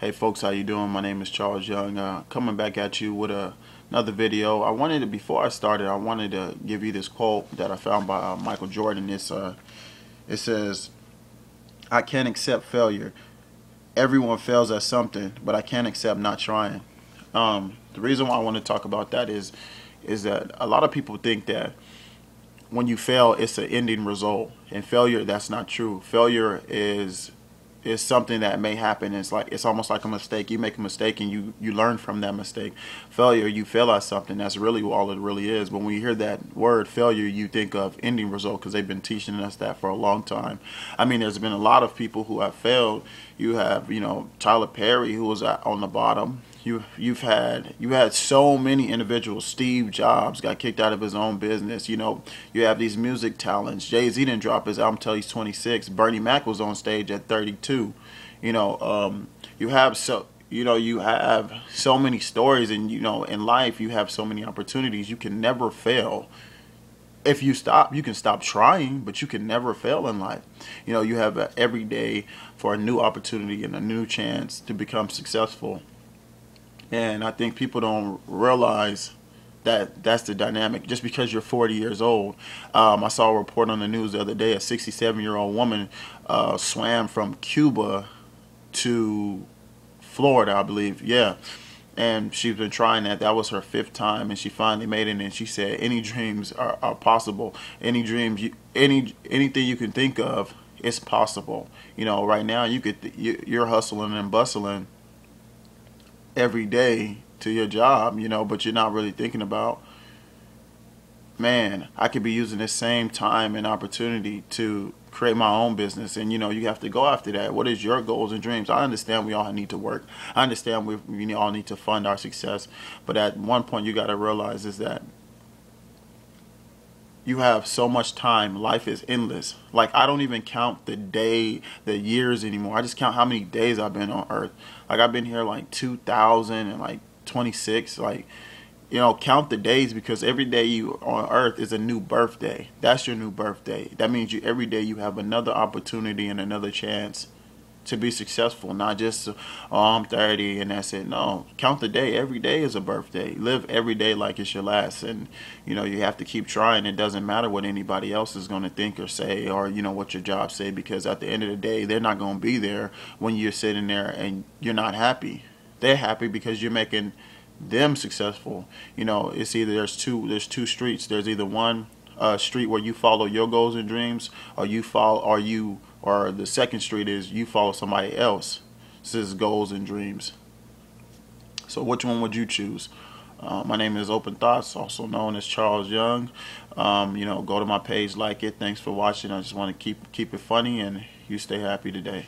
Hey folks, how you doing? My name is Charles Young. Uh, coming back at you with a, another video. I wanted to, before I started, I wanted to give you this quote that I found by uh, Michael Jordan. It's, uh, it says, I can't accept failure. Everyone fails at something, but I can't accept not trying. Um, the reason why I want to talk about that is, is that a lot of people think that when you fail, it's an ending result. And failure, that's not true. Failure is is something that may happen. It's like it's almost like a mistake. You make a mistake and you you learn from that mistake. Failure, you fail at something. That's really all it really is. But when you hear that word failure, you think of ending result because they've been teaching us that for a long time. I mean, there's been a lot of people who have failed. You have you know Tyler Perry who was uh, on the bottom you you've had you had so many individuals. Steve Jobs got kicked out of his own business. You know, you have these music talents. Jay Z didn't drop his album until he's 26. Bernie Mac was on stage at 32. You know, um, you have so you know you have so many stories, and you know in life you have so many opportunities. You can never fail if you stop, you can stop trying, but you can never fail in life. You know, you have every day for a new opportunity and a new chance to become successful. And I think people don't realize that that's the dynamic. Just because you're 40 years old, um, I saw a report on the news the other day. A 67 year old woman uh, swam from Cuba to Florida, I believe. Yeah. And she's been trying that. That was her fifth time, and she finally made it. And she said, "Any dreams are, are possible. Any dreams, you, any anything you can think of, it's possible. You know, right now you could you're hustling and bustling, every day to your job, you know, but you're not really thinking about, man, I could be using this same time and opportunity to create my own business. And you know you have to go after that. What is your goals and dreams? I understand we all need to work. I understand we, we all need to fund our success. But at one point you got to realize is that you have so much time life is endless. Like i don't even count the day the years anymore. I just count how many days i've been on earth. Like i've been here like 2000 and like 26 like you know count the days because every day you on earth is a new birthday. That's your new birthday. That means you every day you have another opportunity and another chance to be successful, not just oh I'm 30 and that's it. No, count the day. Every day is a birthday. Live every day like it's your last, and you know you have to keep trying. It doesn't matter what anybody else is going to think or say, or you know what your job say, because at the end of the day, they're not going to be there when you're sitting there and you're not happy. They're happy because you're making them successful. You know, it's either there's two there's two streets. There's either one uh, street where you follow your goals and dreams, or you follow, or you or the second street is you follow somebody else else's goals and dreams. So which one would you choose? Uh, my name is Open Thoughts, also known as Charles Young. Um, you know, go to my page, like it. Thanks for watching. I just want to keep keep it funny, and you stay happy today.